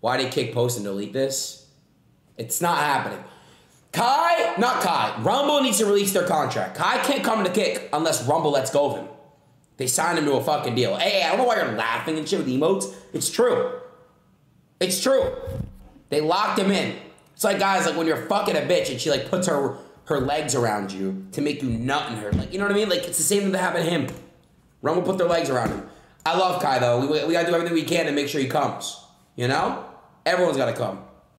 why did Kick post and delete this? It's not happening. Kai, not Kai. Rumble needs to release their contract. Kai can't come to Kick unless Rumble lets go of him. They signed him to a fucking deal. Hey, I don't know why you're laughing and shit with emotes. It's true. It's true. They locked him in. It's like guys, like when you're fucking a bitch and she like puts her her legs around you to make you nut in her. Like you know what I mean? Like it's the same thing that happened to him. Rumble put their legs around him. I love Kai though. We, we gotta do everything we can to make sure he comes. You know? Everyone's gotta come.